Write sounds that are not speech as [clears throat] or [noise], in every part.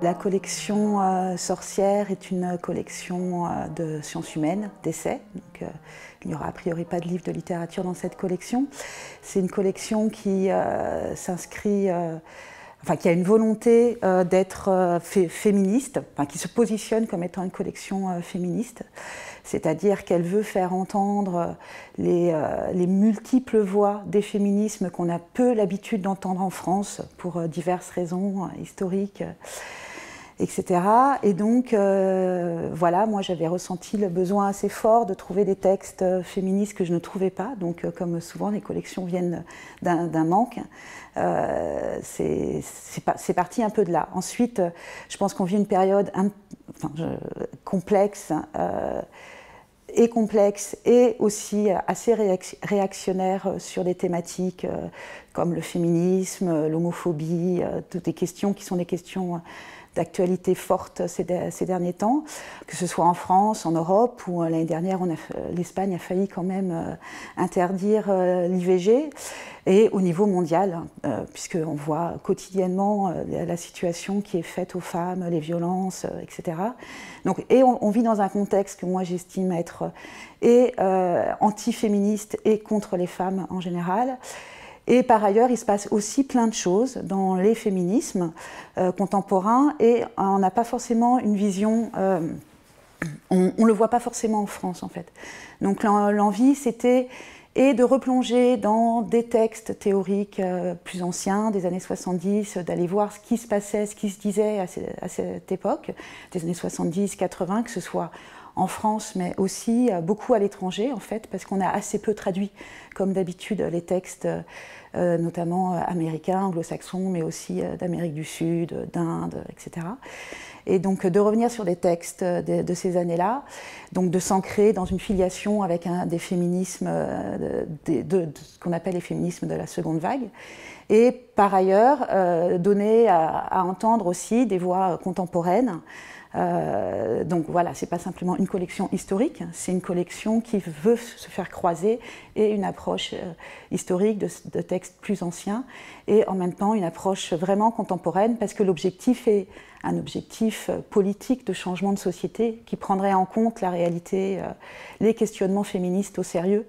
La collection euh, Sorcière est une collection euh, de sciences humaines, d'essais. Euh, il n'y aura a priori pas de livre de littérature dans cette collection. C'est une collection qui s'inscrit, enfin qui a une volonté d'être féministe, qui se positionne comme étant une collection féministe. C'est-à-dire qu'elle veut faire entendre les, multiples voix des féminismes qu'on a peu l'habitude d'entendre en France pour diverses raisons historiques etc. Et donc, euh, voilà, moi j'avais ressenti le besoin assez fort de trouver des textes euh, féministes que je ne trouvais pas. Donc, euh, comme souvent, les collections viennent d'un manque. c'est parti un peu de là. Ensuite, je pense qu'on vit une période complexe et complexe et aussi assez réactionnaire sur des thématiques comme le féminisme, l'homophobie, toutes des questions qui sont des questions d'actualité forte ces, derniers temps, que ce soit en France, en Europe, où euh, l'année dernière, l'Espagne a failli quand même euh, interdire euh, l'IVG, et au niveau mondial, puisqu'on voit quotidiennement la situation qui est faite aux femmes, les violences, etc. Donc, et on, vit dans un contexte que moi j'estime être et anti-féministe et contre les femmes en général. Et par ailleurs, il se passe aussi plein de choses dans les féminismes euh, contemporains et on n'a pas forcément une vision, euh, on ne le voit pas forcément en France en fait. Donc l'envie, c'était et de replonger dans des textes théoriques euh, plus anciens, des années 70, d'aller voir ce qui se passait, ce qui se disait à, cette époque, des années 70-80, que ce soit en France, mais aussi beaucoup à l'étranger, en fait, parce qu'on a assez peu traduit, comme d'habitude, les textes euh, notamment euh, américains, anglo-saxons, mais aussi euh, d'Amérique du Sud, d'Inde, etc. Et donc de revenir sur des textes de, ces années-là, donc de s'ancrer dans une filiation avec des féminismes, de, ce qu'on appelle les féminismes de la seconde vague, et par ailleurs donner à, entendre aussi des voix contemporaines euh, donc voilà, c'est pas simplement une collection historique, c'est une collection qui veut se faire croiser et une approche euh, historique de, textes plus anciens et en même temps une approche vraiment contemporaine parce que l'objectif est un objectif euh, politique de changement de société qui prendrait en compte la réalité, les questionnements féministes au sérieux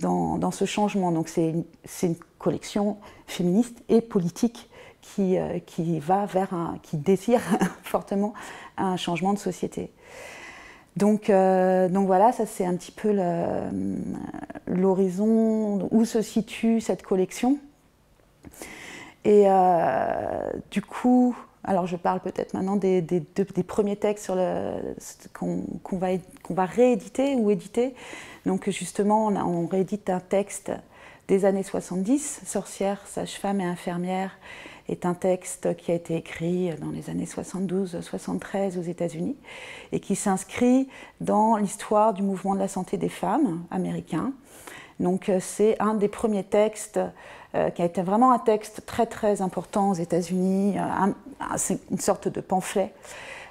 dans, ce changement. Donc c'est une collection féministe et politique qui, euh, qui, va vers un, qui désire [laughs] fortement un changement de société. Donc, euh, donc voilà, ça c'est un petit peu l'horizon où se situe cette collection. Et euh, du coup, alors je parle peut-être maintenant des, des, des, premiers textes qu'on va, qu'on va rééditer ou éditer. Donc justement, on, on réédite un texte des années 70, sorcière, sage-femme et infirmière, est un texte qui a été écrit dans les années 72-73 aux États-Unis et qui s'inscrit dans l'histoire du mouvement de la santé des femmes américain. Donc euh, c'est un des premiers textes euh, qui a été vraiment un texte très très important aux États-Unis, c'est une sorte de pamphlet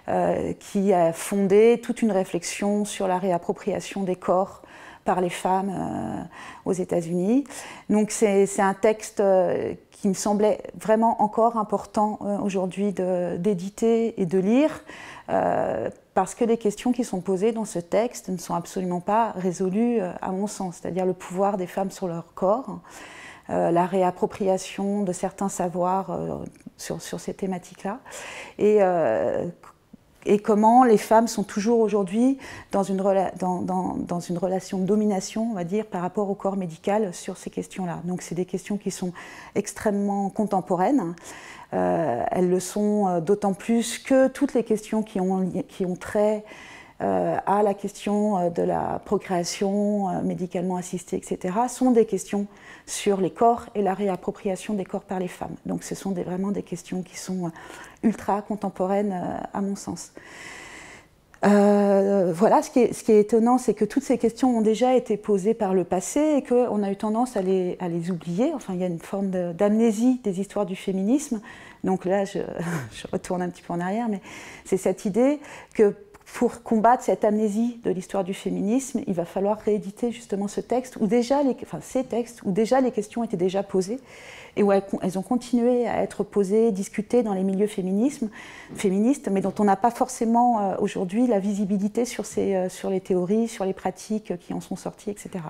euh, qui a fondé toute une réflexion sur la réappropriation des corps par les femmes aux États-Unis. Donc c'est un texte qui me semblait vraiment encore important euh, aujourd'hui d'éditer et de lire, euh, parce que les questions qui sont posées dans ce texte ne sont absolument pas résolues euh, à mon sens, c'est-à-dire le pouvoir des femmes sur leur corps, la réappropriation de certains savoirs sur, ces thématiques-là, et et comment les femmes sont toujours aujourd'hui dans, une relation de domination, on va dire, par rapport au corps médical sur ces questions-là. Donc c'est des questions qui sont extrêmement contemporaines. Euh, elles le sont euh, d'autant plus que toutes les questions qui ont, qui ont trait à la question de la procréation médicalement assistée, etc., sont des questions sur les corps et la réappropriation des corps par les femmes. Donc ce sont vraiment des questions qui sont ultra contemporaine euh, à mon sens. Euh, voilà, ce qui, est, étonnant, c'est que toutes ces questions ont déjà été posées par le passé et qu'on a eu tendance à les, oublier. Enfin, il y a une forme d'amnésie des histoires du féminisme. Donc là, [laughs] je, retourne un petit peu en arrière, mais c'est cette idée que pour combattre cette amnésie de l'histoire du féminisme, il va falloir rééditer justement ce texte, où déjà enfin, ces textes, où déjà les questions étaient déjà posées, et où elles, ont continué à être posées, discutées dans les milieux féministes, mais dont on n'a pas forcément euh, aujourd'hui la visibilité sur, euh, sur les théories, sur les pratiques qui en sont sorties, etc.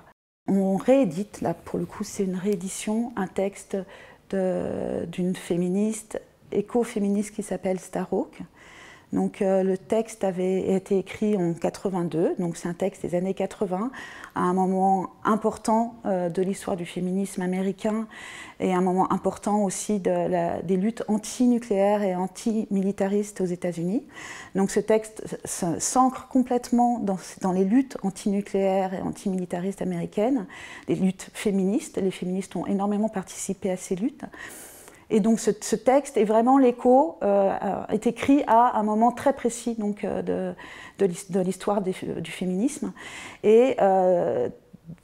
On réédite, là pour le coup c'est une réédition, un texte d'une féministe, écoféministe qui s'appelle Starhawk, donc euh, le texte avait été écrit en 82, donc c'est un texte des années 80, à un moment important euh, de l'histoire du féminisme américain et un moment important aussi de des luttes anti-nucléaires et anti-militaristes aux États-Unis. Donc ce texte s'ancre complètement dans, dans, les luttes anti-nucléaires et anti-militaristes américaines, les luttes féministes. Les féministes ont énormément participé à ces luttes. Et donc ce, texte est vraiment l'écho, euh, est écrit à un moment très précis donc, euh, de, l'histoire du féminisme et euh,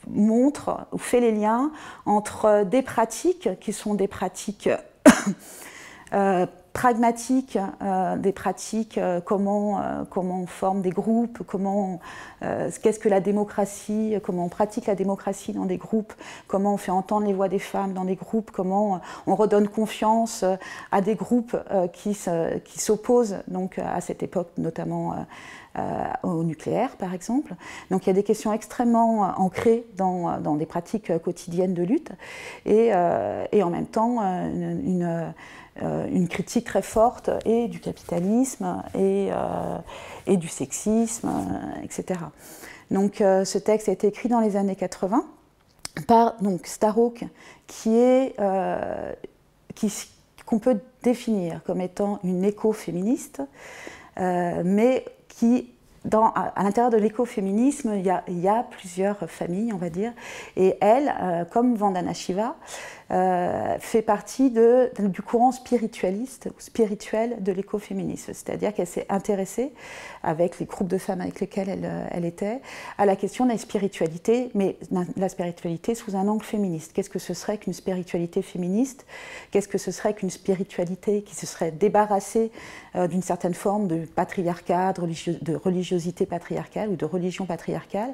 montre ou fait les liens entre des pratiques qui sont des pratiques [coughs] pragmatiques, euh, des pratiques, euh, comment, euh, comment on forme des groupes, comment, qu'est-ce que la démocratie, comment on pratique la démocratie dans des groupes, comment on fait entendre les voix des femmes dans des groupes, comment on redonne confiance à des groupes qui, qui s'opposent donc à cette époque, notamment au nucléaire par exemple. Donc il y a des questions extrêmement ancrées dans, dans des pratiques quotidiennes de lutte et, et en même temps une euh, une critique très forte et du capitalisme et, euh, et du sexisme, euh, etc. Donc ce texte a été écrit dans les années 80 par donc, Starhawk, qui est qu'on peut définir comme étant une écoféministe, mais qui à, l'intérieur de l'écoféminisme, il, il, y a plusieurs familles, on va dire, et elle, comme Vandana Shiva, euh, fait partie du courant spiritualiste ou spirituel de l'écoféminisme. C'est-à-dire qu'elle s'est intéressée, avec les groupes de femmes avec lesquels elle, euh, elle, était, à la question de la spiritualité, mais la spiritualité sous un angle féministe. Qu'est-ce que ce serait qu'une spiritualité féministe? Qu'est-ce que ce serait qu'une spiritualité qui se serait débarrassée euh, d'une certaine forme de patriarcat, de religiosité patriarcale ou de religion patriarcale?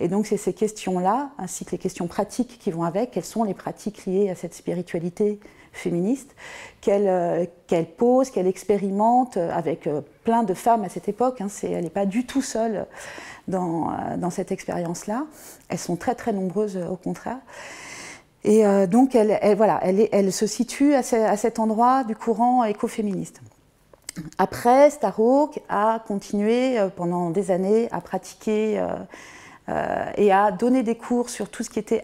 Et donc c'est ces questions-là, ainsi que les questions pratiques qui vont avec, quelles sont les pratiques liées à cette spiritualité féministe qu'elle euh, pose, qu'elle expérimente avec euh, plein de femmes à cette époque. Hein, elle n'est pas du tout seule dans, euh, dans cette expérience-là. Elles sont très très nombreuses au contraire. Et donc elle, voilà, elle, elle, se situe à, cet endroit du courant écoféministe. Après, Starhawk a continué pendant des années à pratiquer et à donner des cours sur tout ce qui était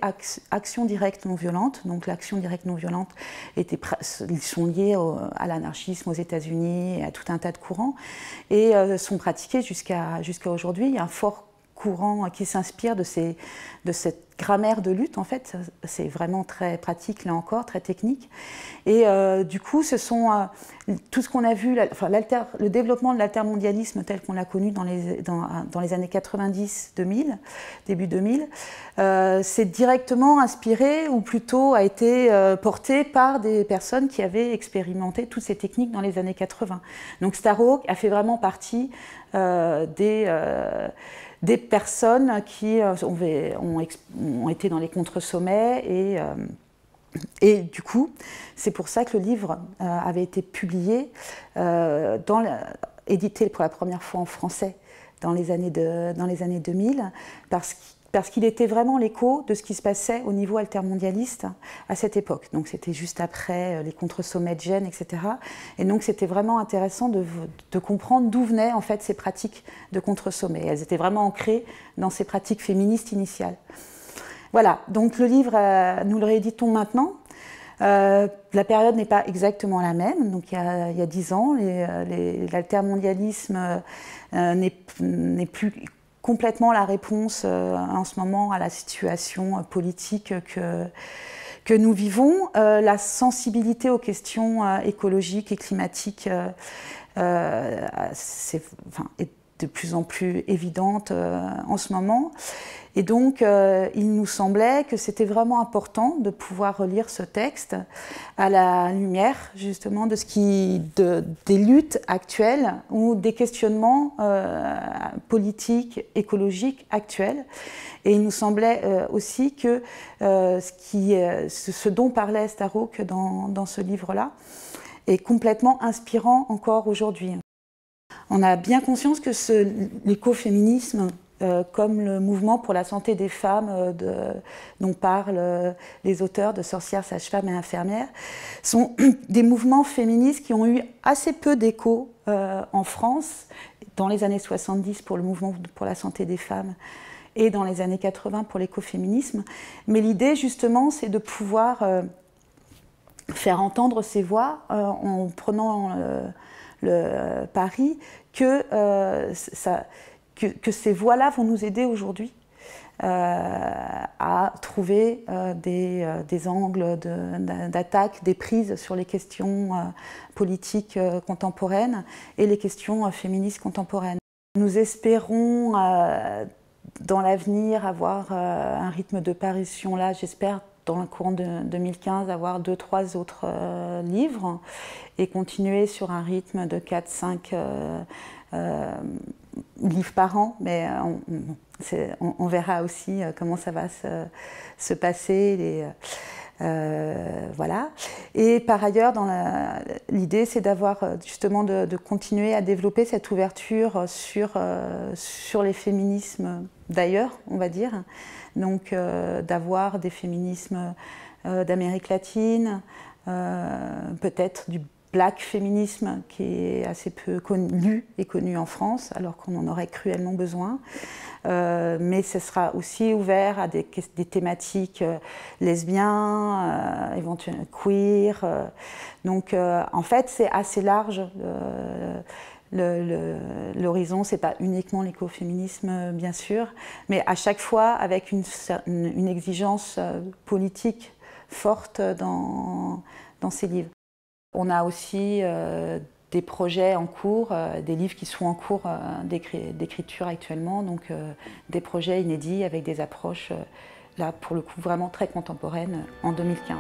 action directe non violente. Donc l'action directe non violente, était, ils sont liés à l'anarchisme aux États-Unis, à tout un tas de courants, et euh, sont pratiqués jusqu'à jusqu'à aujourd'hui. Il y a un fort courant qui s'inspire de, de cette grammaire de lutte, en fait. C'est vraiment très pratique, là encore, très technique. Et euh, du coup, ce sont euh, tout ce qu'on a vu, le développement de l'altermondialisme tel qu'on l'a connu dans les, les années 90-2000, début 2000, euh, c'est directement inspiré, ou plutôt a été porté par des personnes qui avaient expérimenté toutes ces techniques dans les années 80. Donc Starhawk a fait vraiment partie des personnes qui euh, ont, été dans les contre-sommets et, euh, et du coup, c'est pour ça que le livre euh, avait été publié, dans édité pour la première fois en français dans les années, de, dans les années 2000, parce parce qu'il était vraiment l'écho de ce qui se passait au niveau altermondialiste à cette époque. Donc c'était juste après euh, les contre-sommets de Gênes, etc. Et donc c'était vraiment intéressant de, comprendre d'où venaient en fait ces pratiques de contre-sommets. Elles étaient vraiment ancrées dans ces pratiques féministes initiales. Voilà, donc le livre, euh, nous le rééditons maintenant. Euh, la période n'est pas exactement la même, donc il y a dix ans, l'altermondialisme n'est plus complètement la réponse euh, en ce moment à la situation politique que, nous vivons. Euh, la sensibilité aux questions euh, écologiques et climatiques est de plus en plus évidente en ce moment. Et donc, euh, il nous semblait que c'était vraiment important de pouvoir relire ce texte à la lumière, justement, de ce qui, des luttes actuelles ou des questionnements euh, politiques, écologiques actuels. Et il nous semblait euh, aussi que ce, qui, ce, dont parlait Starhawk dans, dans ce livre-là est complètement inspirant encore aujourd'hui. On a bien conscience que l'écoféminisme euh, comme le mouvement pour la santé des femmes euh, dont parlent euh, les auteurs de Sorcières, Sages-Femmes et Infirmières, sont [clears throat] des mouvements féministes qui ont eu assez peu d'écho en France dans les années 70 pour le mouvement pour la santé des femmes et dans les années 80 pour l'écoféminisme. Mais l'idée, justement, c'est de pouvoir faire entendre ces voix en prenant le pari que ça que, ces voies-là vont nous aider aujourd'hui euh, à trouver euh, euh, des, angles d'attaque, des prises sur les questions politiques contemporaines et les questions féministes contemporaines. Nous espérons dans l'avenir avoir un rythme de parution là, j'espère dans le courant de 2015 avoir deux, trois autres livres et continuer sur un rythme de 4-5 euh, livres par an, mais euh, on, verra aussi euh, comment ça va se, passer. Voilà. Et par ailleurs, l'idée, c'est d'avoir justement de, continuer à développer cette ouverture sur, sur les féminismes d'ailleurs, on va dire. Donc d'avoir des féminismes d'Amérique latine, peut-être du black féminisme qui est assez peu connu et connu en France, alors qu'on en aurait cruellement besoin. Euh, mais ce sera aussi ouvert à des, thématiques euh, lesbiens, euh, éventuellement queer. donc en fait, c'est assez large. L'horizon, c'est pas uniquement l'écoféminisme, bien sûr, mais à chaque fois avec une, une exigence politique forte dans, dans ces livres. On a aussi euh, des projets en cours, euh, des livres qui sont en cours euh, d'écriture actuellement, donc des projets inédits avec des approches, là pour le coup, vraiment très contemporaines en 2015.